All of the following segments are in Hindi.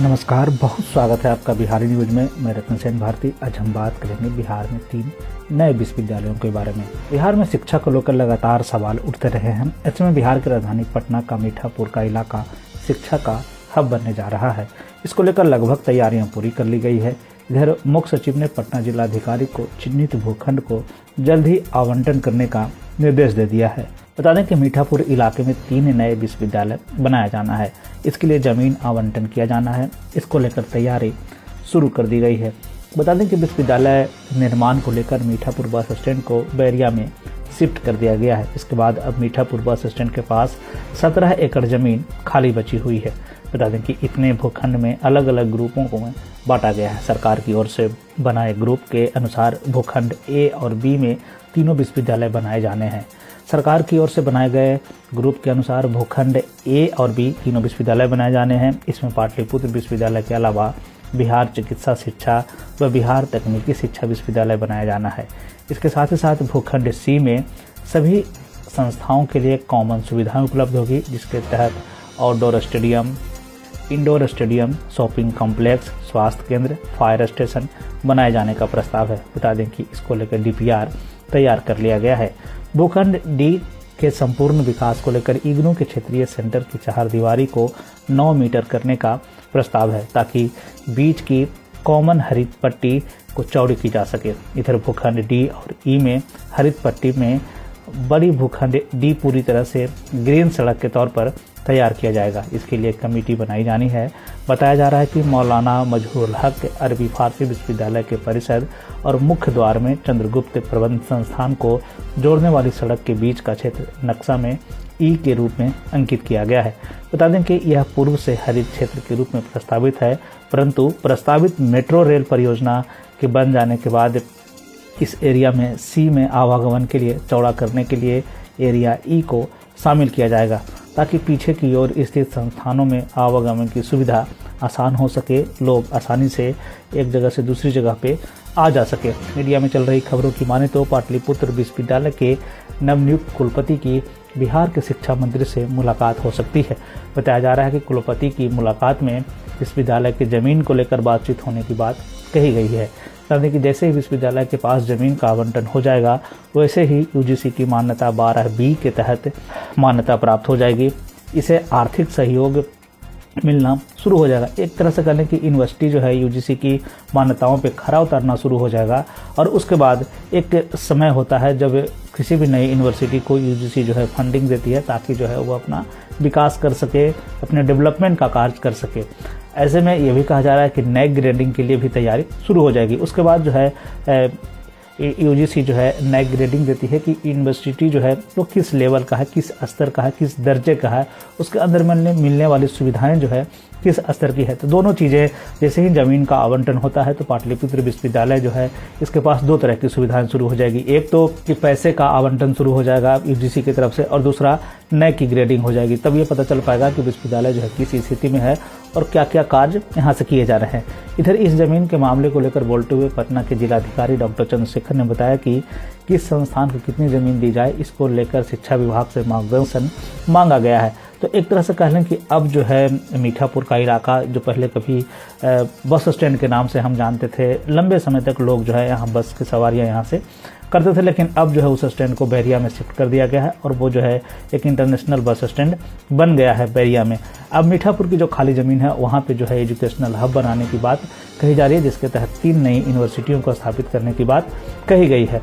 नमस्कार, बहुत स्वागत है आपका बिहारी न्यूज़ में। मैं रतन सेन भारती। आज हम बात करेंगे बिहार में तीन नए विश्वविद्यालयों के बारे में। बिहार में शिक्षा को लेकर लगातार सवाल उठते रहे हैं। ऐसे में बिहार की राजधानी पटना का मीठापुर का इलाका शिक्षा का हब बनने जा रहा है। इसको लेकर लगभग तैयारियाँ पूरी कर ली गई है। इधर मुख्य सचिव ने पटना जिलाधिकारी को चिन्हित भूखंड को जल्द ही आवंटन करने का निर्देश दे दिया है। बता दें कि मीठापुर इलाके में तीन नए विश्वविद्यालय बनाया जाना है। इसके लिए ज़मीन आवंटन किया जाना है। इसको लेकर तैयारी शुरू कर दी गई है। बता दें कि विश्वविद्यालय निर्माण को लेकर मीठापुर बस स्टैंड को बैरिया में शिफ्ट कर दिया गया है। इसके बाद अब मीठापुर बस स्टैंड के पास 17 एकड़ ज़मीन खाली बची हुई है। बता दें कि इतने भूखंड में अलग अलग ग्रुपों को बांटा गया है। सरकार की ओर से बनाए ग्रुप के अनुसार भूखंड ए और बी में तीनों विश्वविद्यालय बनाए जाने हैं। सरकार की ओर से बनाए गए ग्रुप के अनुसार भूखंड ए और बी तीनों विश्वविद्यालय बनाए जाने हैं। इसमें पाटलिपुत्र विश्वविद्यालय के अलावा बिहार चिकित्सा शिक्षा व बिहार तकनीकी शिक्षा विश्वविद्यालय बनाया जाना है। इसके साथ ही साथ भूखंड सी में सभी संस्थाओं के लिए कॉमन सुविधाएँ उपलब्ध होगी, जिसके तहत outdoor stadium indoor stadium, shopping complex, स्वास्थ्य केंद्र, फायर स्टेशन बनाए जाने का प्रस्ताव है। बता दें कि इसको लेकर डीपीआर तैयार कर लिया गया है। भूखंड डी के संपूर्ण विकास को लेकर इग्नू के क्षेत्रीय सेंटर की चार दीवारी को 9 मीटर करने का प्रस्ताव है, ताकि बीच की कॉमन हरित पट्टी को चौड़ी की जा सके। इधर भूखंड डी और ई में हरित पट्टी में बड़ी भूखंड डी पूरी तरह से ग्रीन सड़क के तौर पर तैयार किया जाएगा। इसके लिए कमेटी बनाई जानी है। बताया जा रहा है कि मौलाना मजहूर हक अरबी फारसी विश्वविद्यालय के परिसर और मुख्य द्वार में चंद्रगुप्त प्रबंध संस्थान को जोड़ने वाली सड़क के बीच का क्षेत्र नक्शा में ई के रूप में अंकित किया गया है। बता दें कि यह पूर्व से हरित क्षेत्र के रूप में प्रस्तावित है, परंतु प्रस्तावित मेट्रो रेल परियोजना के बन जाने के बाद इस एरिया में सी में आवागमन के लिए, चौड़ा करने के लिए एरिया ई को शामिल किया जाएगा, ताकि पीछे की ओर स्थित संस्थानों में आवागमन की सुविधा आसान हो सके। लोग आसानी से एक जगह से दूसरी जगह पे आ जा सके। मीडिया में चल रही खबरों की माने तो पाटलिपुत्र विश्वविद्यालय के नवनियुक्त कुलपति की बिहार के शिक्षा मंत्री से मुलाकात हो सकती है। बताया जा रहा है कि कुलपति की मुलाकात में विश्वविद्यालय की ज़मीन को लेकर बातचीत होने की बात कही गई है। यानी कि जैसे ही विश्वविद्यालय के पास ज़मीन का आवंटन हो जाएगा, वैसे ही यूजीसी की मान्यता बारह बी के तहत मान्यता प्राप्त हो जाएगी। इसे आर्थिक सहयोग मिलना शुरू हो जाएगा। एक तरह से कहने की यूनिवर्सिटी जो है यूजीसी की मान्यताओं पे खरा उतरना शुरू हो जाएगा और उसके बाद एक समय होता है जब किसी भी नई यूनिवर्सिटी को यूजीसी जो है फंडिंग देती है ताकि जो है वो अपना विकास कर सके, अपने डेवलपमेंट का कार्य कर सके। ऐसे में ये भी कहा जा रहा है कि नए ग्रेडिंग के लिए भी तैयारी शुरू हो जाएगी। उसके बाद जो है यूजीसी जो है, नए ग्रेडिंग देती है कि यूनिवर्सिटी जो है, वो किस लेवल का है, किस स्तर का है, किस दर्जे का है, उसके अंदर मिलने मिलने वाली सुविधाएँ जो है, किस स्तर की है। तो दोनों चीज़ें, जैसे ही ज़मीन का आवंटन होता है तो पाटलिपुत्र विश्वविद्यालय जो है, इसके पास दो तरह की सुविधाएँ शुरू हो जाएगी। एक तो कि पैसे का आवंटन शुरू हो जाएगा यूजीसी की तरफ़ से, और दूसरा नए की ग्रेडिंग हो जाएगी। तब ये पता चल पाएगा कि विश्वविद्यालय जो है, किस स्थिति में है और क्या क्या कार्य यहाँ से किए जा रहे हैं। इधर इस ज़मीन के मामले को लेकर बोलते हुए पटना के जिलाधिकारी डॉक्टर चंद्रशेखर ने बताया कि किस संस्थान को कितनी ज़मीन दी जाए, इसको लेकर शिक्षा विभाग से मार्गदर्शन मांगा गया है। तो एक तरह से कह लें कि अब जो है, मीठापुर का इलाका जो पहले कभी बस स्टैंड के नाम से हम जानते थे, लंबे समय तक लोग जो है, यहाँ बस की सवारियाँ यहाँ से करते थे, लेकिन अब जो है उस स्टैंड को बैरिया में शिफ्ट कर दिया गया है और वो जो है एक इंटरनेशनल बस स्टैंड बन गया है बैरिया में। अब मीठापुर की जो खाली ज़मीन है, वहाँ पे जो है एजुकेशनल हब बनाने की बात कही जा रही है, जिसके तहत तीन नई यूनिवर्सिटियों को स्थापित करने की बात कही गई है।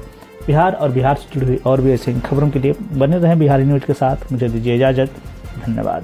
बिहार और बिहार से जुड़ी हुई और भी ऐसी खबरों के लिए बने रहें बिहारी न्यूज़ के साथ। मुझे दीजिए इजाज़त। धन्यवाद।